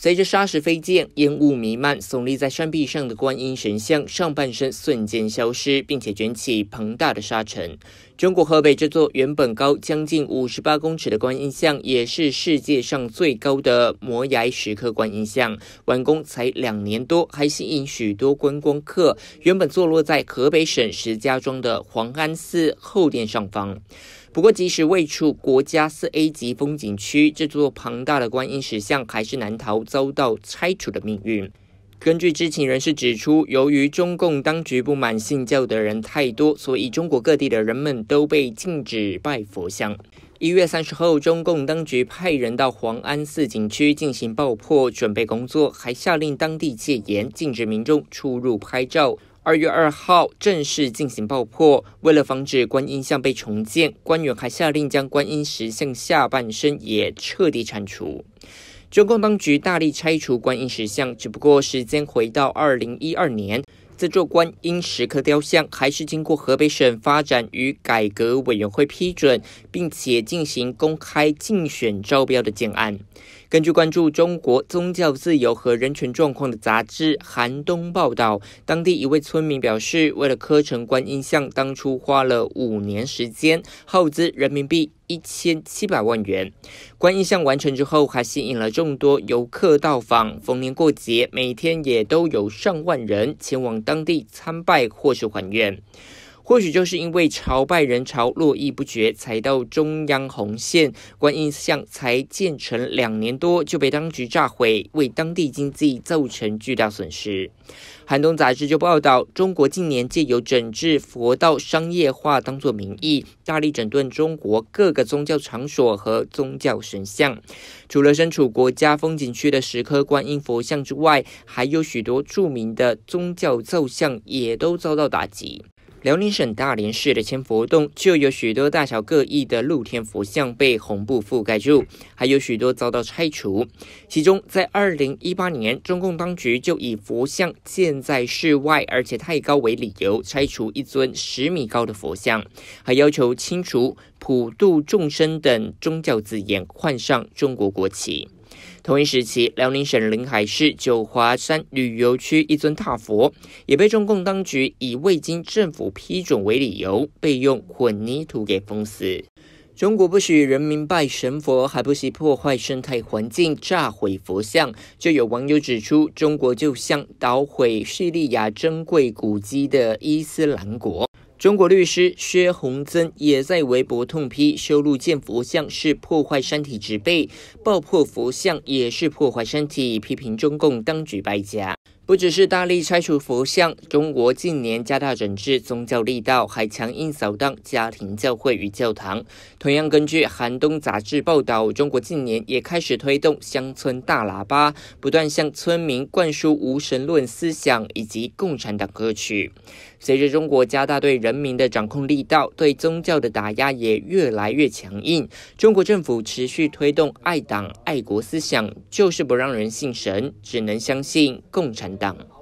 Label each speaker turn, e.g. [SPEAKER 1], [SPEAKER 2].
[SPEAKER 1] 随着沙石飞溅，烟雾弥漫，耸立在山壁上的观音神像上半身瞬间消失，并且卷起庞大的沙尘。中国河北这座原本高将近五十八公尺的观音像，也是世界上最高的摩崖石刻观音像，完工才两年多，还吸引许多观光客。原本坐落在河北省石家庄的黄安寺后殿上方。不过，即使位处国家四 A 级风景区，这座庞大的观音石像还是难逃遭到拆除的命运。根据知情人士指出，由于中共当局不满信教的人太多，所以中国各地的人们都被禁止拜佛像。一月三十号，中共当局派人到黄安寺景区进行爆破准备工作，还下令当地戒严，禁止民众出入拍照。二月二号正式进行爆破，为了防止观音像被重建，官员还下令将观音石像下半身也彻底铲除。中共当局大力拆除观音石像，只不过时间回到二零一二年。这座观音石刻雕像还是经过河北省发展与改革委员会批准，并且进行公开竞选招标的建案。根据关注中国宗教自由和人权状况的杂志《寒冬》报道，当地一位村民表示，为了刻成观音像，当初花了五年时间，耗资人民币。一千七百万元，观音像完成之后，还吸引了众多游客到访。逢年过节，每天也都有上万人前往当地参拜或是还愿。或许就是因为朝拜人潮络绎不绝，才到中央红线观音像才建成两年多就被当局炸毁，为当地经济造成巨大损失。韩东杂志就报道，中国近年借由整治佛道商业化当作名义，大力整顿中国各个宗教场所和宗教神像。除了身处国家风景区的石刻观音佛像之外，还有许多著名的宗教造像也都遭到打击。辽宁省大连市的千佛洞就有许多大小各异的露天佛像被红布覆盖住，还有许多遭到拆除。其中，在二零一八年，中共当局就以佛像建在室外而且太高为理由，拆除一尊十米高的佛像，还要求清除“普度众生”等宗教字眼，换上中国国旗。同一时期，辽宁省临海市九华山旅游区一尊大佛，也被中共当局以未经政府批准为理由，被用混凝土给封死。中国不许人民拜神佛，还不惜破坏生态环境，炸毁佛像。就有网友指出，中国就像捣毁叙利亚珍贵古迹的伊斯兰国。中国律师薛洪增也在微博痛批：修路建佛像是破坏山体植被，爆破佛像也是破坏山体，批评中共当局败家。不只是大力拆除佛像，中国近年加大整治宗教力道，还强硬扫荡家庭教会与教堂。同样，根据《寒冬》杂志报道，中国近年也开始推动乡村大喇叭，不断向村民灌输无神论思想以及共产党歌曲。随着中国加大对人民的掌控力道，对宗教的打压也越来越强硬。中国政府持续推动爱党爱国思想，就是不让人信神，只能相信共产党。